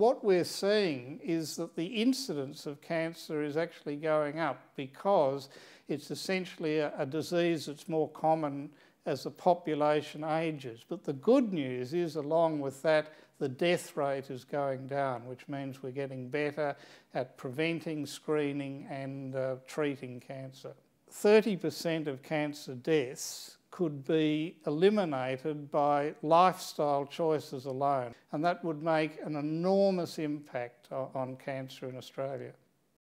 what we're seeing is that the incidence of cancer is actually going up because it's essentially a, a, disease that's more common as the population ages. But the good news is, along with that, the death rate is going down, which means we're getting better at preventing, screening, and uh, treating cancer. 30% of cancer deaths could be eliminated by lifestyle choices alone, and that would make an enormous impact on cancer in Australia.